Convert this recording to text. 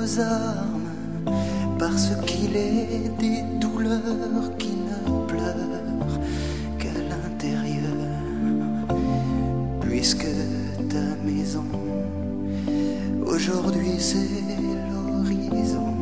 armes, parce qu'il est des douleurs qui ne pleurent qu'à l'intérieur, puisque ta maison aujourd'hui c'est l'horizon.